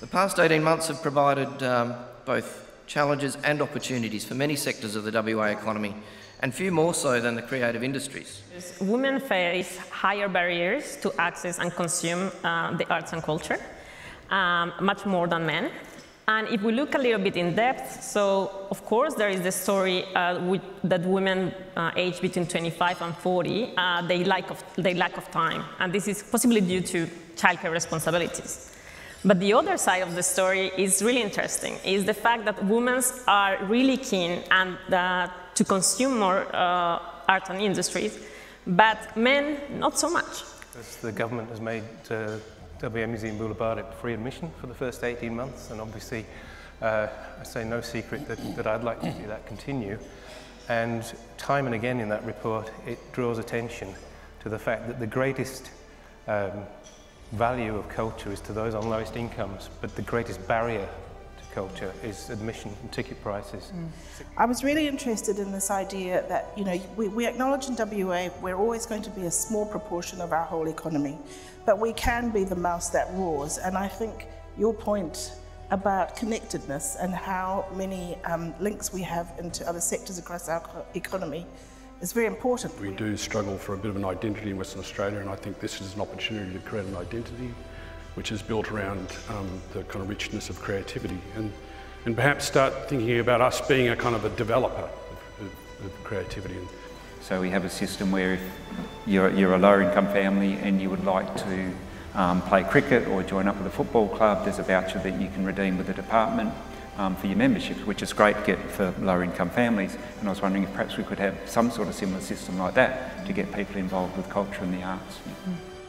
The past 18 months have provided um, both challenges and opportunities for many sectors of the WA economy, and few more so than the creative industries. Women face higher barriers to access and consume uh, the arts and culture, um, much more than men. And if we look a little bit in depth, so of course there is the story uh, that women uh, aged between 25 and 40, uh, they, lack of, they lack of time. And this is possibly due to childcare responsibilities. But the other side of the story is really interesting, is the fact that women are really keen and, uh, to consume more uh, art and industries, but men not so much. As the government has made uh, WA Museum Boola Bardip free admission for the first 18 months, and obviously, uh, I say no secret that, that I'd like to see that continue. And time and again in that report, it draws attention to the fact that the greatest um, value of culture is to those on lowest incomes, but the greatest barrier to culture is admission and ticket prices. Mm. I was really interested in this idea that, you know, we, we acknowledge in WA we're always going to be a small proportion of our whole economy but we can be the mouse that roars. And I think your point about connectedness and how many um, links we have into other sectors across our economy is very important. We do struggle for a bit of an identity in Western Australia, and I think this is an opportunity to create an identity which is built around um, the kind of richness of creativity and, and perhaps start thinking about us being a kind of a developer of, of, of creativity. So we have a system where if you're, you're a lower income family and you would like to um, play cricket or join up with a football club, there's a voucher that you can redeem with the department um, for your membership, which is great get for lower income families. And I was wondering if perhaps we could have some sort of similar system like that to get people involved with culture and the arts. Yeah.